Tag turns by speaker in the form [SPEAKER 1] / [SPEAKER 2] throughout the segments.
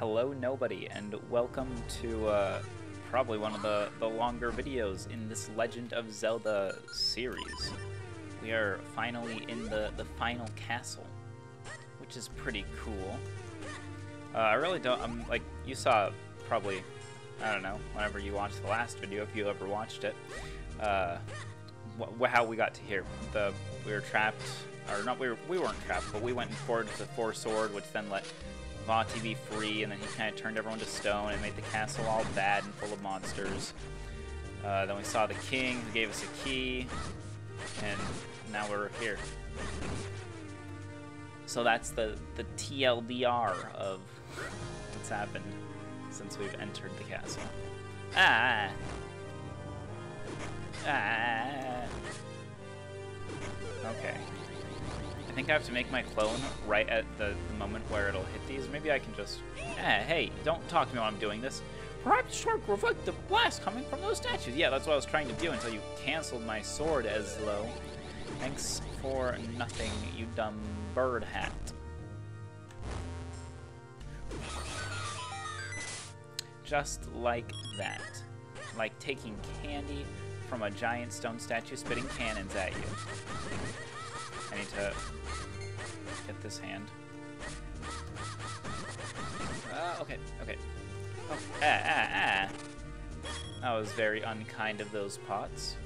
[SPEAKER 1] Hello, nobody, and welcome to uh, probably one of the, the longer videos in this Legend of Zelda series. We are finally in the, the final castle, which is pretty cool. Uh, I really don't, I'm like, you saw probably, I don't know, whenever you watched the last video, if you ever watched it, uh, how we got to here. The, we were trapped, or not, we, were, we weren't trapped, but we went and forged the Four Sword, which then let Vaati be free, and then he kind of turned everyone to stone and made the castle all bad and full of monsters. Uh, then we saw the king, who gave us a key, and now we're here. So that's the, the TLDR of what's happened since we've entered the castle. Ah! Ah! Okay. I think I have to make my clone right at the, the moment where it'll hit these. Maybe I can just... Eh, hey, don't talk to me while I'm doing this. Perhaps sharp reflective blast coming from those statues. Yeah, that's what I was trying to do until you canceled my sword, Ezlo. Thanks for nothing, you dumb bird hat. Just like that. Like taking candy from a giant stone statue spitting cannons at you. I need to get this hand. Uh, okay, okay. Oh, ah, ah, ah. That was very unkind of those pots.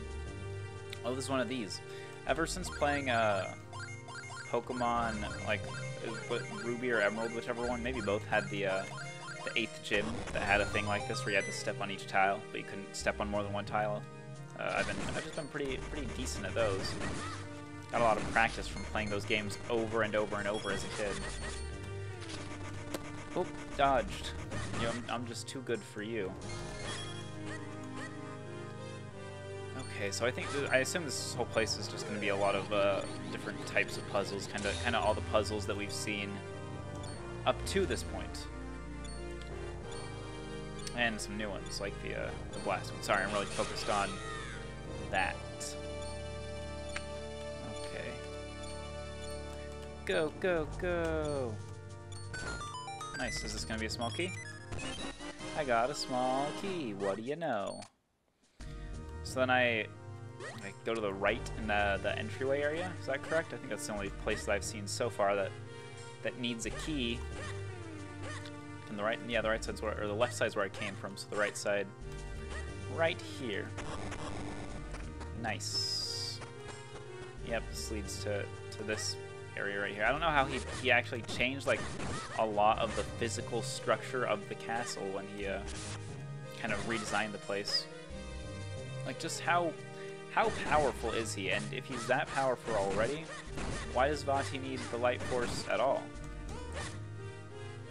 [SPEAKER 1] Oh, this is one of these. Ever since playing uh, Pokemon, like Ruby or Emerald, whichever one, maybe both had the uh, the eighth gym that had a thing like this where you had to step on each tile, but you couldn't step on more than one tile. Uh, I've been I've just been pretty pretty decent at those. Got a lot of practice from playing those games over and over and over as a kid. Oop, dodged. You know, I'm, I'm just too good for you. Okay, so I think I assume this whole place is just going to be a lot of uh, different types of puzzles, kind of kind of all the puzzles that we've seen up to this point, and some new ones like the uh, the blast one. Sorry, I'm really focused on that. Go, go, go! Nice. Is this going to be a small key? I got a small key. What do you know? So then I, I go to the right in the, the entryway area. Is that correct? I think that's the only place that I've seen so far that that needs a key. And the right, yeah, the right side's where, or the left side's where I came from. So the right side, right here. Nice. Yep, this leads to to this area right here. I don't know how he he actually changed like a lot of the physical structure of the castle when he uh, kind of redesigned the place. Like, just how how powerful is he? And if he's that powerful already, why does Vaati need the Light Force at all?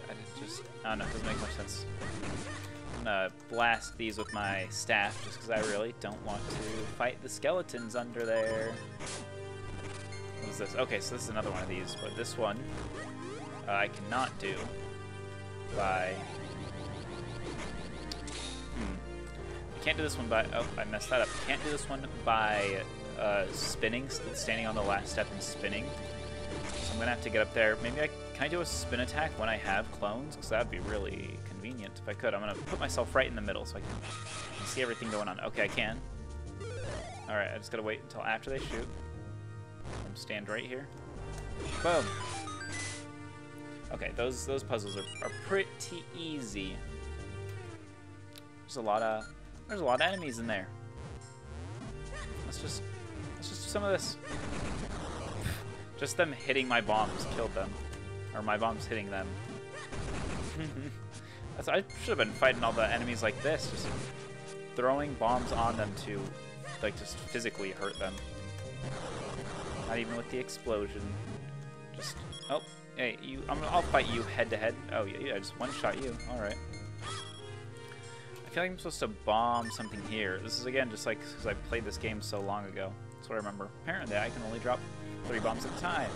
[SPEAKER 1] I just, I don't know, it doesn't make much sense. I'm gonna blast these with my staff just because I really don't want to fight the skeletons under there. This? Okay, so this is another one of these, but this one uh, I cannot do by can't do this one by... Oh, I messed that up. Can't do this one by uh, spinning, standing on the last step and spinning. So I'm going to have to get up there. Maybe I... Can I do a spin attack when I have clones? Because that would be really convenient if I could. I'm going to put myself right in the middle so I can see everything going on. Okay, I can. Alright, I just got to wait until after they shoot. I'm stand right here. Boom! Okay, those those puzzles are, are pretty easy. There's a lot of there's a lot of enemies in there. Let's just let's just do some of this. Just them hitting my bombs killed them. Or my bombs hitting them. I should have been fighting all the enemies like this, just throwing bombs on them to like just physically hurt them. Not even with the explosion. Just oh, hey, you I'm I'll fight you head to head. Oh yeah, yeah, just one shot you. Alright. I feel like I'm supposed to bomb something here. This is, again, just like because I played this game so long ago. That's what I remember. Apparently, I can only drop three bombs at a time.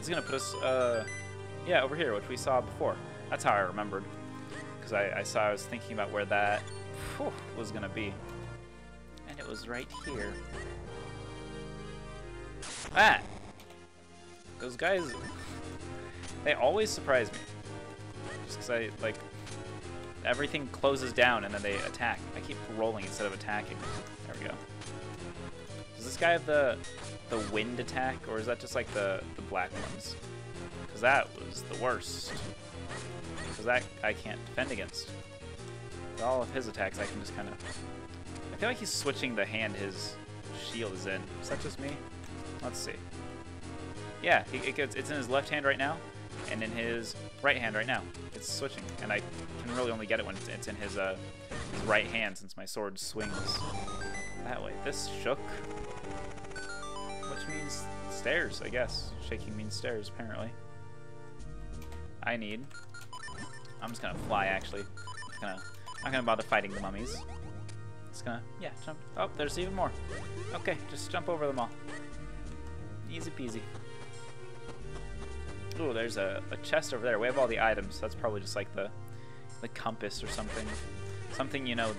[SPEAKER 1] It's going to put us, uh, yeah, over here, which we saw before. That's how I remembered. Because I, I, saw, I was thinking about where that whew, was going to be. And it was right here. Ah! Those guys, they always surprise me. Just because I, like, everything closes down and then they attack. I keep rolling instead of attacking. There we go. Does this guy have the the wind attack, or is that just like the, the black ones? Because that was the worst. Because that I can't defend against. With all of his attacks, I can just kind of... I feel like he's switching the hand his shield is in. Is that just me? Let's see. Yeah, he, it gets, it's in his left hand right now, and in his right hand right now. It's switching, and I can really only get it when it's in his, uh, his right hand since my sword swings that way. This shook which means stairs, I guess. Shaking means stairs, apparently. I need... I'm just gonna fly, actually. I'm gonna, not gonna bother fighting the mummies. Just gonna, yeah, jump. Oh, there's even more. Okay, just jump over them all. Easy peasy. Ooh, there's a, a chest over there. We have all the items. That's probably just like the the compass or something. Something, you know,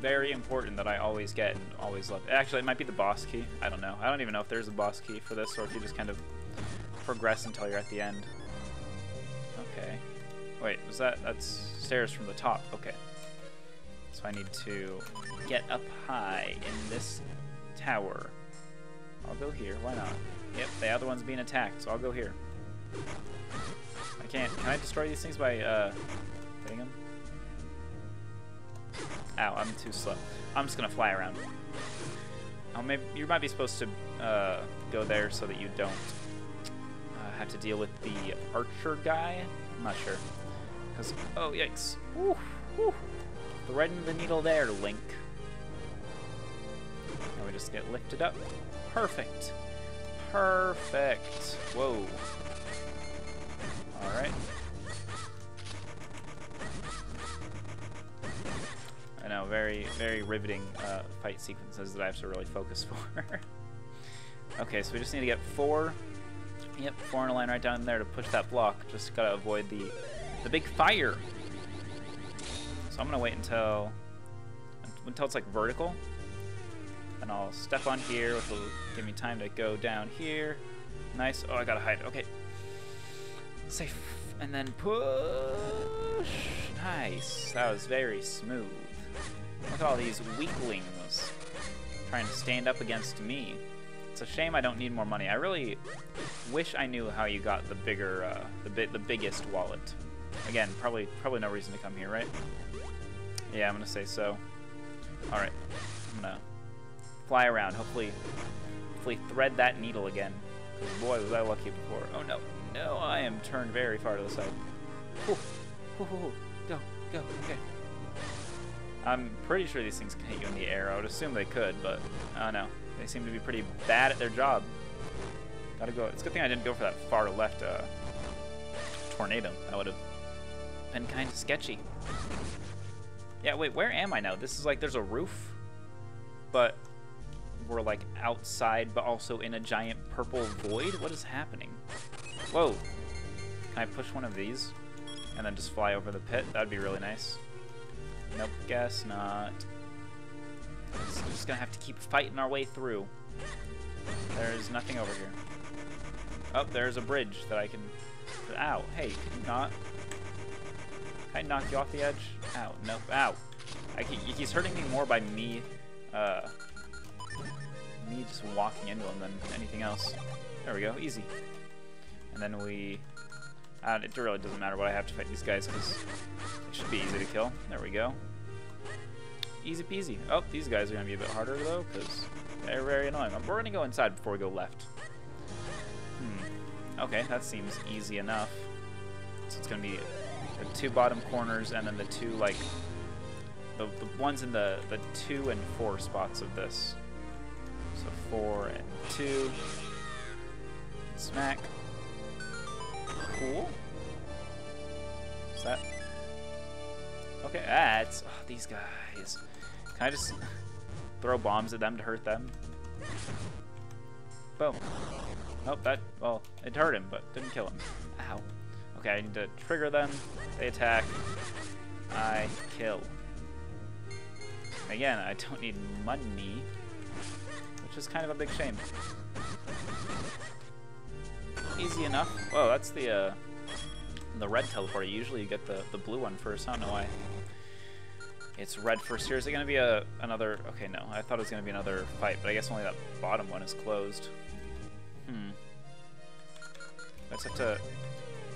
[SPEAKER 1] very important that I always get and always love. Actually, it might be the boss key. I don't know. I don't even know if there's a boss key for this or if you just kind of progress until you're at the end. Okay. Wait, was that... That's stairs from the top. Okay. So I need to get up high in this tower. I'll go here. Why not? Yep, the other one's being attacked, so I'll go here. I can't... Can I destroy these things by, uh, hitting them? Ow, I'm too slow. I'm just gonna fly around. Oh, maybe you might be supposed to uh, go there so that you don't uh, have to deal with the archer guy. I'm not sure. Because oh yikes! Woo, woo. Threading the needle there, Link. Now we just get lifted up. Perfect. Perfect. Whoa. All right. I know, very, very riveting uh, fight sequences that I have to really focus for. okay, so we just need to get four. Yep, four in a line right down there to push that block. Just gotta avoid the the big fire. So I'm gonna wait until until it's like vertical, and I'll step on here, which will give me time to go down here. Nice. Oh, I gotta hide. Okay. Safe. And then push. Nice. That was very smooth. Look at all these weaklings trying to stand up against me. It's a shame I don't need more money. I really wish I knew how you got the bigger, uh, the bit, the biggest wallet. Again, probably, probably no reason to come here, right? Yeah, I'm gonna say so. All right, I'm gonna fly around. Hopefully, hopefully thread that needle again. Because boy, was I lucky before. Oh no, no, I am turned very far to the side. Ooh, ooh, ooh, go, go, okay. I'm pretty sure these things can hit you in the air. I would assume they could, but I don't know. They seem to be pretty bad at their job. Gotta go. It's a good thing I didn't go for that far left uh, tornado. That would have been kind of sketchy. Yeah, wait, where am I now? This is like, there's a roof, but we're like outside, but also in a giant purple void? What is happening? Whoa. Can I push one of these and then just fly over the pit? That'd be really nice. Nope, guess not. Just gonna have to keep fighting our way through. There's nothing over here. Oh, there's a bridge that I can... Ow, hey, not? Can I knock you off the edge? Ow, nope, ow. I, he's hurting me more by me, uh, me just walking into them than anything else. There we go, easy. And then we... Uh, it really doesn't matter what I have to fight these guys, because it should be easy to kill. There we go. Easy peasy. Oh, these guys are going to be a bit harder, though, because they're very annoying. We're going to go inside before we go left. Hmm. Okay, that seems easy enough. So it's going to be the two bottom corners and then the two, like, the, the ones in the, the two and four spots of this. Four and two. Smack. Cool. Is that Okay, ah, oh, these guys. Can I just throw bombs at them to hurt them? Boom. Nope, that, well, it hurt him, but didn't kill him. Ow. Okay, I need to trigger them. They attack. I kill. Again, I don't need money, which is kind of a big shame. Easy enough. Whoa, that's the, uh, the red teleporter. Usually you get the, the blue one first. I don't know why. It's red first here. Is it going to be a another... Okay, no. I thought it was going to be another fight, but I guess only that bottom one is closed. Hmm. I just have to...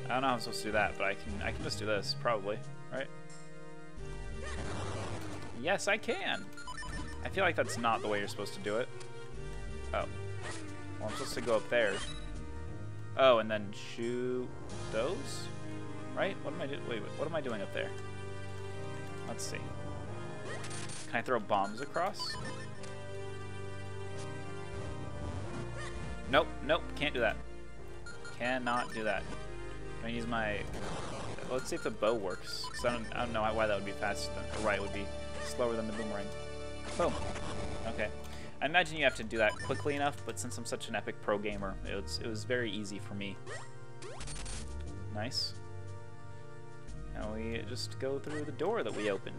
[SPEAKER 1] I don't know how I'm supposed to do that, but I can I can just do this, probably, right? Yes, I can! I feel like that's not the way you're supposed to do it. Oh. Well, I'm supposed to go up there. Oh, and then shoot those? Right? What am I doing? Wait, what am I doing up there? Let's see. Can I throw bombs across? Nope, nope, can't do that. Cannot do that. Can I use my... Let's see if the bow works. Because I don't, I don't know why that would be faster than... Or why it would be slower than the boomerang. Boom. Okay. I imagine you have to do that quickly enough, but since I'm such an epic pro gamer, it was, it was very easy for me. Nice. Now we just go through the door that we opened.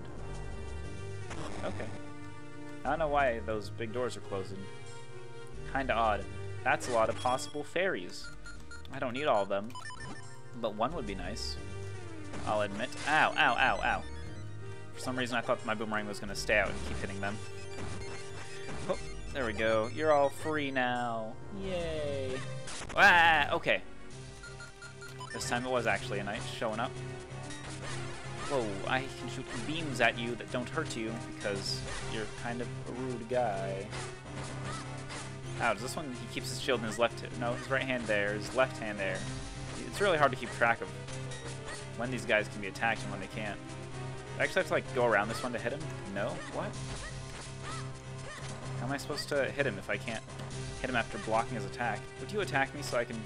[SPEAKER 1] Okay. I don't know why those big doors are closing. Kinda odd. That's a lot of possible fairies. I don't need all of them, but one would be nice. I'll admit. Ow, ow, ow, ow. For some reason I thought my boomerang was going to stay out and keep hitting them. There we go. You're all free now. Yay. Ah, okay. This time it was actually a knight showing up. Whoa, I can shoot beams at you that don't hurt you because you're kind of a rude guy. Ow, does this one, he keeps his shield in his left, no, his right hand there, his left hand there. It's really hard to keep track of when these guys can be attacked and when they can't. I actually have to like go around this one to hit him? No? What? How am I supposed to hit him if I can't hit him after blocking his attack? Would you attack me so I can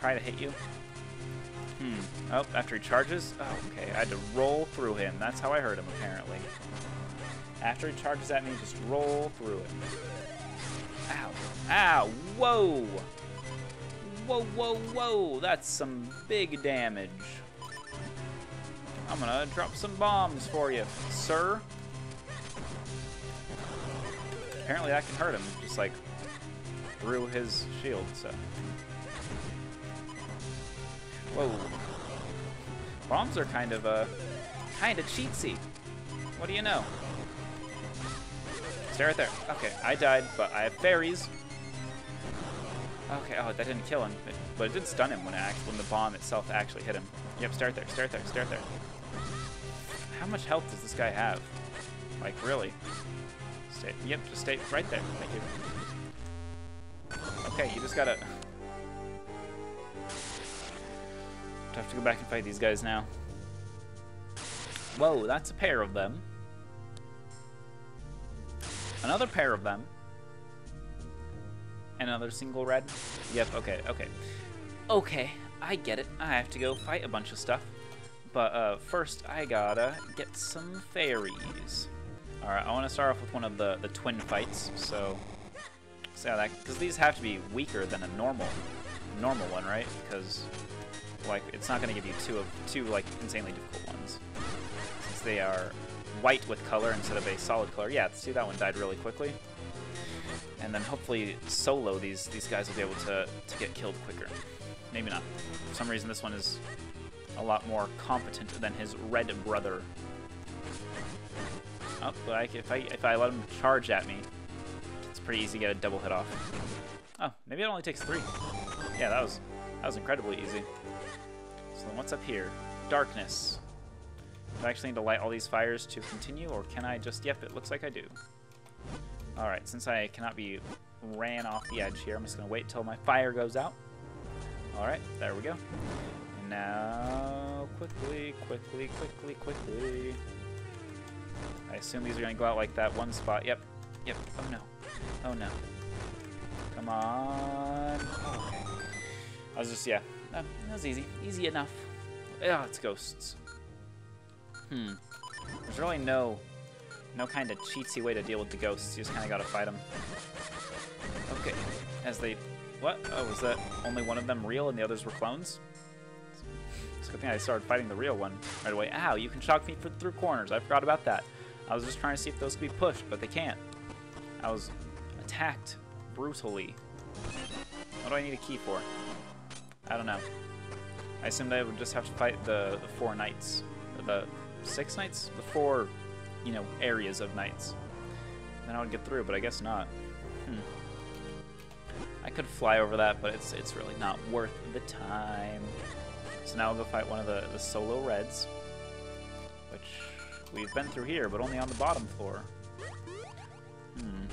[SPEAKER 1] try to hit you? Hmm. Oh, after he charges? Oh, okay. I had to roll through him. That's how I hurt him, apparently. After he charges at me, just roll through him. Ow. Ow. Whoa. Whoa, whoa, whoa. That's some big damage. I'm gonna drop some bombs for you, sir. Apparently that can hurt him, just like through his shield, so. Whoa. Bombs are kind of, uh, kind of cheatsy. What do you know? Stay right there. Okay, I died, but I have fairies. Okay, oh, that didn't kill him, but it did stun him when, it actually, when the bomb itself actually hit him. Yep, start there, start there, start there. How much health does this guy have? Like, really? Stay, yep, just stay right there. Thank you. Okay, you just gotta... have to go back and fight these guys now. Whoa, that's a pair of them. Another pair of them. Another single red. Yep, okay, okay. Okay, I get it. I have to go fight a bunch of stuff. But uh, first, I gotta get some fairies. Alright, I want to start off with one of the, the twin fights, so... See how that... Because these have to be weaker than a normal normal one, right? Because, like, it's not going to give you two of two, like, insanely difficult ones. Since they are white with color instead of a solid color. Yeah, see, that one died really quickly. And then hopefully solo, these, these guys will be able to, to get killed quicker. Maybe not. For some reason, this one is a lot more competent than his red brother. Oh, but if I if I let him charge at me, it's pretty easy to get a double hit off. Oh, maybe it only takes three. Yeah, that was that was incredibly easy. So then what's up here? Darkness. Do I actually need to light all these fires to continue, or can I just... Yep, it looks like I do. Alright, since I cannot be ran off the edge here, I'm just going to wait till my fire goes out. Alright, there we go. Now, quickly, quickly, quickly, quickly. I assume these are to go out like that one spot. Yep, yep. Oh no. Oh no. Come on. Oh, okay. I was just, yeah. that was easy. Easy enough. Yeah, it's ghosts. Hmm. There's really no no kind of cheatsy way to deal with the ghosts. You just kind of gotta fight them. Okay. As they... What? Oh, was that only one of them real and the others were clones? It's a good thing I started fighting the real one right away. Ow, you can shock me through corners. I forgot about that. I was just trying to see if those could be pushed, but they can't. I was attacked brutally. What do I need a key for? I don't know. I assumed I would just have to fight the, the four knights, the six knights, the four, you know, areas of knights. Then I would get through, but I guess not. Hmm. I could fly over that, but it's it's really not worth the time. So now I'll go fight one of the, the solo reds, which we've been through here, but only on the bottom floor. Hmm.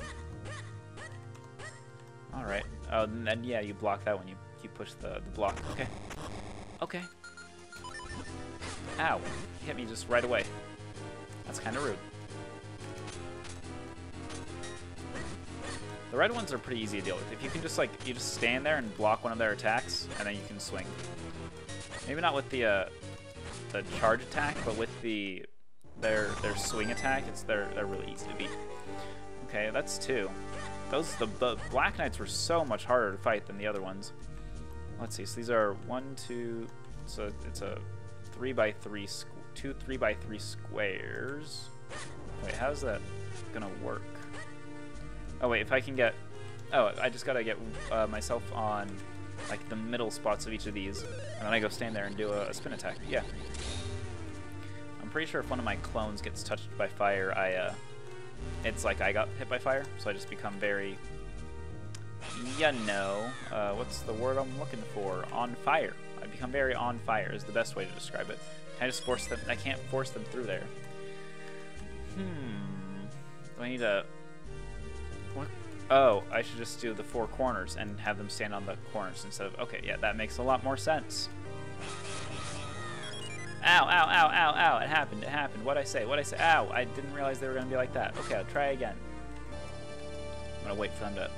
[SPEAKER 1] Alright. Oh, and then, yeah, you block that when you, you push the, the block. Okay. Okay. Ow. He hit me just right away. That's kind of rude. The red ones are pretty easy to deal with. If you can just, like, you just stand there and block one of their attacks, and then you can swing. Maybe not with the, uh, the charge attack, but with the, their, their swing attack, it's, they're, they're really easy to beat. Okay, that's two. Those, the, the Black Knights were so much harder to fight than the other ones. Let's see, so these are one, two, so it's a three by three, two three by three squares. Wait, how's that gonna work? Oh wait, if I can get... Oh, I just gotta get uh, myself on like the middle spots of each of these, and then I go stand there and do a, a, spin attack. Yeah. Pretty sure if one of my clones gets touched by fire, I, uh, it's like I got hit by fire, so I just become very, you know, uh, what's the word I'm looking for? On fire. I become very on fire is the best way to describe it. I just force them, I can't force them through there. Hmm. Do I need a what? Oh, I should just do the four corners and have them stand on the corners instead of... Okay, yeah, that makes a lot more sense. Ow, ow, ow, ow, ow. It happened, it happened. What'd I say? What'd I say? Ow, I didn't realize they were going to be like that. Okay, I'll try again. I'm going to wait for them to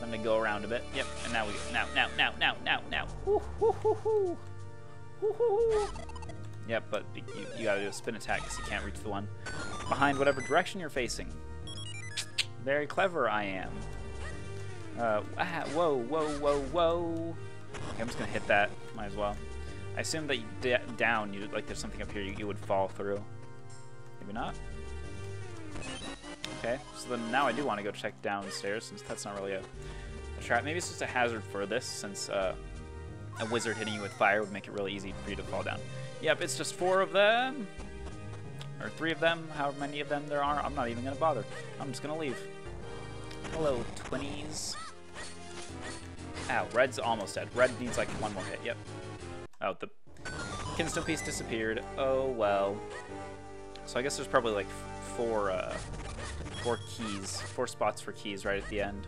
[SPEAKER 1] them to go around a bit. Yep, and now we go. Now, now, now, now, now, now. Woo, woo, woo. Woo, woo. Yep, but you, you gotta do a spin attack because you can't reach the one behind whatever direction you're facing. Very clever I am. Uh, ah, whoa, whoa, whoa, whoa. Okay, I'm just gonna hit that. Might as well. I assume that down, you like there's something up here you, you would fall through. Maybe not. Okay, so then now I do want to go check downstairs since that's not really a, a trap. Maybe it's just a hazard for this since uh, a wizard hitting you with fire would make it really easy for you to fall down. Yep, it's just four of them. Or three of them, however many of them there are. I'm not even going to bother. I'm just going to leave. Hello, twinnies. Ow, red's almost dead. Red needs like one more hit, yep. Oh, the Kinstone piece disappeared. Oh, well. So I guess there's probably like four, uh, four keys, four spots for keys right at the end.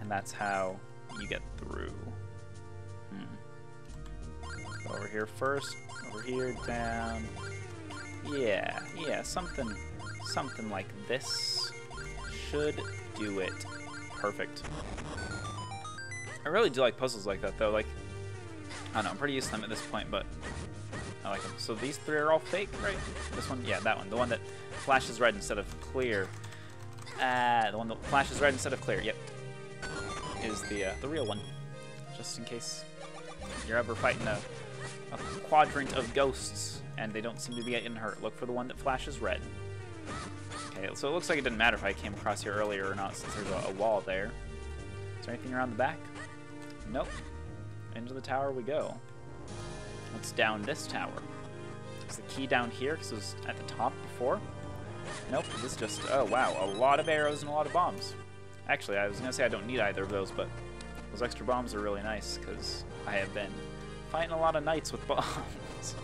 [SPEAKER 1] And that's how you get through. Hmm. Over here first, over here, down, yeah, yeah, something, something like this should do it. Perfect. I really do like puzzles like that, though. Like, I don't know, I'm pretty used to them at this point, but I like them. So these three are all fake, right? This one, yeah, that one. The one that flashes red instead of clear. Ah, uh, the one that flashes red instead of clear, yep. Is the, uh, the real one. Just in case you're ever fighting a, a quadrant of ghosts and they don't seem to be getting hurt. Look for the one that flashes red. Okay, so it looks like it didn't matter if I came across here earlier or not since there's a, a wall there. Is there anything around the back? Nope. Into the tower we go. Let's down this tower. Is the key down here because it was at the top before? Nope, this is just, oh wow, a lot of arrows and a lot of bombs. Actually, I was going to say I don't need either of those, but those extra bombs are really nice because I have been fighting a lot of knights with bombs.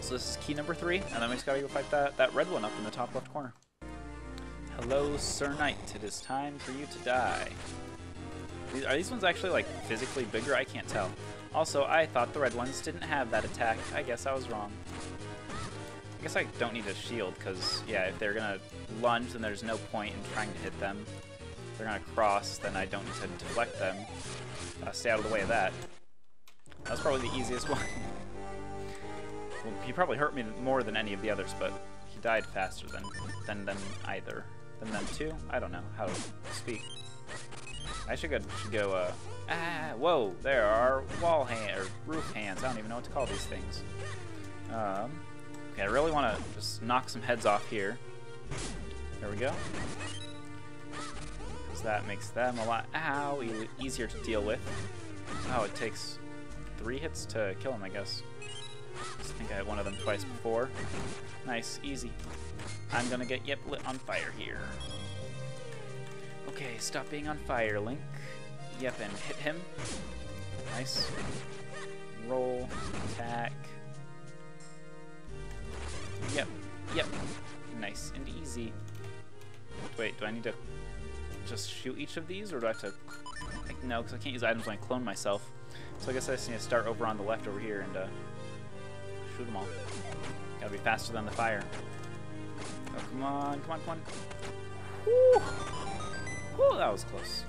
[SPEAKER 1] So this is key number three, and then we just gotta go fight that, that red one up in the top left corner. Hello, Sir Knight. It is time for you to die. Are these ones actually, like, physically bigger? I can't tell. Also, I thought the red ones didn't have that attack. I guess I was wrong. I guess I don't need a shield, because, yeah, if they're gonna lunge, then there's no point in trying to hit them. If they're gonna cross, then I don't need to deflect them. Uh, stay out of the way of that. That's probably the easiest one. Well, he probably hurt me more than any of the others, but he died faster than than them either. Than them too? I don't know how to speak. I should go, should go uh, ah, whoa, there are wall hand, or roof hands, I don't even know what to call these things. Um, okay, I really want to just knock some heads off here. There we go. Because that makes them a lot, ow, e easier to deal with. Oh, it takes three hits to kill him, I guess. I think I hit one of them twice before. Nice, easy. I'm gonna get yep lit on fire here. Okay, stop being on fire, Link. Yep, and hit him. Nice. Roll, attack. Yep, yep. Nice and easy. Wait, do I need to just shoot each of these, or do I have to... No, because I can't use items when I clone myself. So I guess I just need to start over on the left over here and uh, shoot them all. Gotta be faster than the fire. Oh, come on, come on, come on. Whew. Whew, that was close.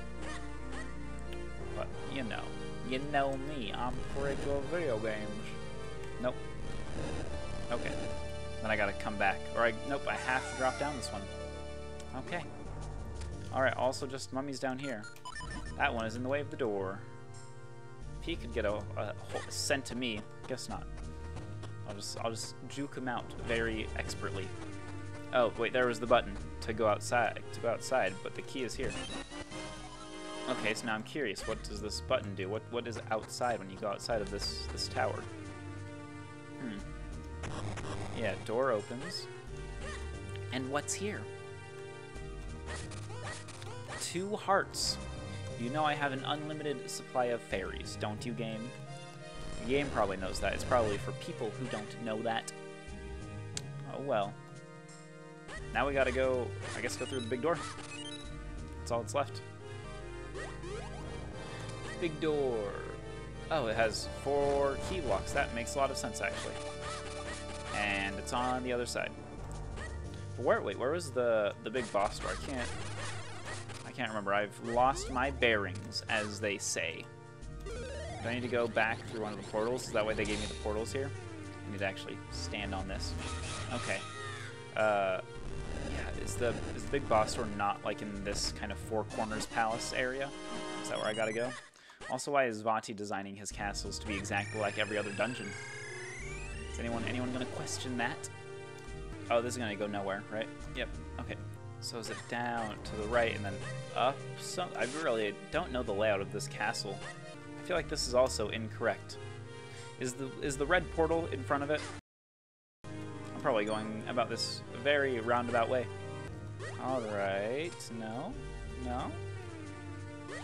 [SPEAKER 1] But, you know. You know me, I'm pretty good at video games. Nope. Okay. Then I gotta come back. Or I, nope, I have to drop down this one. Okay. Alright, also just mummies down here. That one is in the way of the door. If he could get a, a, a sent to me, guess not. I'll just I'll just juke him out very expertly. Oh wait, there was the button to go outside to go outside, but the key is here. Okay, so now I'm curious. What does this button do? What what is outside when you go outside of this this tower? Hmm. Yeah, door opens. And what's here? Two hearts. You know I have an unlimited supply of fairies, don't you, game? The game probably knows that. It's probably for people who don't know that. Oh well. Now we gotta go, I guess, go through the big door. That's all that's left. Big door. Oh, it has four key locks. That makes a lot of sense, actually. And it's on the other side. Where? Wait, where was the the big boss door? I can't. I can't remember. I've lost my bearings, as they say. Do I need to go back through one of the portals? That way they gave me the portals here. I need to actually stand on this. Okay. Uh, yeah, is the is the big boss door not like in this kind of four corners palace area? Is that where I gotta go? Also, why is Vaati designing his castles to be exactly like every other dungeon? Is anyone anyone gonna question that? Oh, this is gonna go nowhere, right? Yep. Okay. So is it down to the right and then up? So I really don't know the layout of this castle. I feel like this is also incorrect. Is the is the red portal in front of it? Probably going about this very roundabout way. All right. No. No.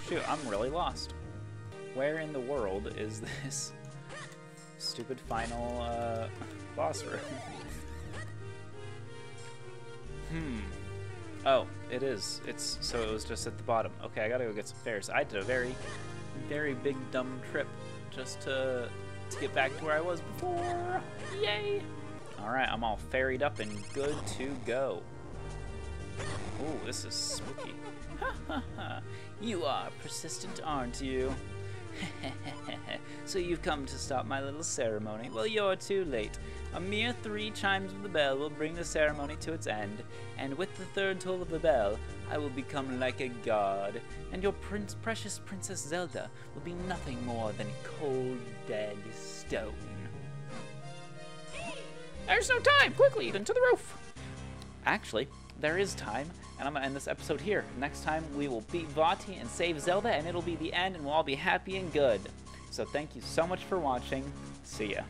[SPEAKER 1] Shoot, I'm really lost. Where in the world is this stupid final uh, boss room? hmm. Oh, it is. It's so it was just at the bottom. Okay, I gotta go get some fares. I did a very, very big dumb trip just to to get back to where I was before. Yay! All right, I'm all ferried up and good to go. Ooh, this is spooky. Ha ha ha! You are persistent, aren't you? so you've come to stop my little ceremony. Well, you're too late. A mere three chimes of the bell will bring the ceremony to its end, and with the third toll of the bell, I will become like a god, and your prince, precious Princess Zelda will be nothing more than cold, dead stone. There's no time! Quickly, even to the roof! Actually, there is time, and I'm gonna end this episode here. Next time, we will beat Vaati and save Zelda, and it'll be the end, and we'll all be happy and good. So thank you so much for watching. See ya.